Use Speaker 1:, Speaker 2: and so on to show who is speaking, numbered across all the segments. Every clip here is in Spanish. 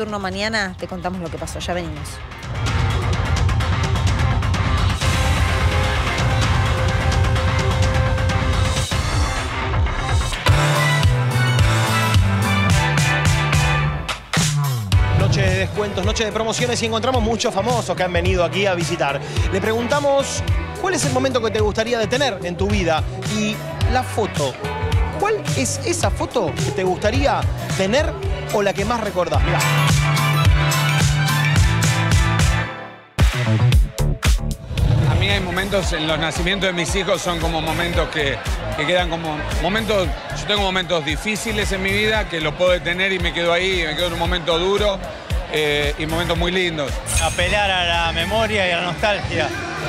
Speaker 1: nocturno mañana, te contamos lo que pasó. Ya venimos.
Speaker 2: Noche de descuentos, noche de promociones y encontramos muchos famosos que han venido aquí a visitar. Le preguntamos cuál es el momento que te gustaría detener en tu vida y la foto. ¿Cuál es esa foto que te gustaría tener o la que más recordás? Mirá.
Speaker 3: A mí hay momentos en los nacimientos de mis hijos son como momentos que, que quedan como momentos, yo tengo momentos difíciles en mi vida que los puedo detener y me quedo ahí, me quedo en un momento duro eh, y momentos muy lindos.
Speaker 4: apelar a la memoria y a la nostalgia.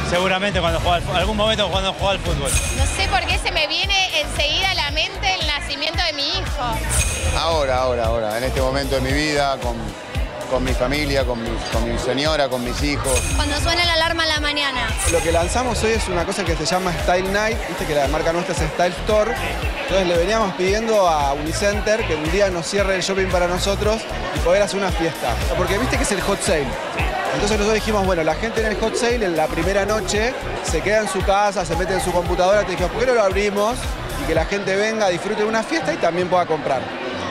Speaker 4: Seguramente cuando juega algún momento cuando juega al fútbol.
Speaker 5: No sé por qué se me viene enseguida
Speaker 6: Ahora, ahora, ahora, en este momento de mi vida, con, con mi familia, con mi, con mi señora, con mis hijos.
Speaker 5: Cuando suena la alarma a la mañana.
Speaker 7: Lo que lanzamos hoy es una cosa que se llama Style Night, viste que la marca nuestra es Style Store. Entonces le veníamos pidiendo a Unicenter que un día nos cierre el shopping para nosotros y poder hacer una fiesta. Porque viste que es el hot sale. Entonces nosotros dijimos, bueno, la gente en el hot sale en la primera noche se queda en su casa, se mete en su computadora, te dijimos, ¿por qué no lo abrimos? Que la gente venga, disfrute de una fiesta y también pueda comprar.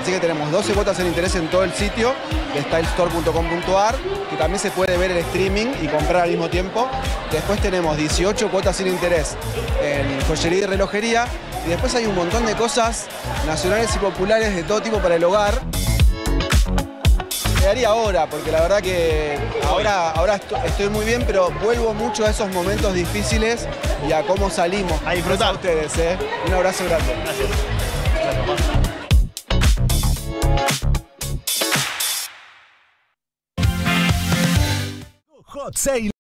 Speaker 7: Así que tenemos 12 cuotas en interés en todo el sitio de stylestore.com.ar, que también se puede ver el streaming y comprar al mismo tiempo. Después tenemos 18 cuotas sin interés en joyería y relojería. Y después hay un montón de cosas nacionales y populares de todo tipo para el hogar. Quedaría ahora, porque la verdad que ahora, ahora esto- estoy muy bien, pero vuelvo mucho a esos momentos difíciles y a cómo salimos.
Speaker 2: A disfrutar.
Speaker 7: A ustedes, ¿eh? Un abrazo grande.
Speaker 8: Hot Sale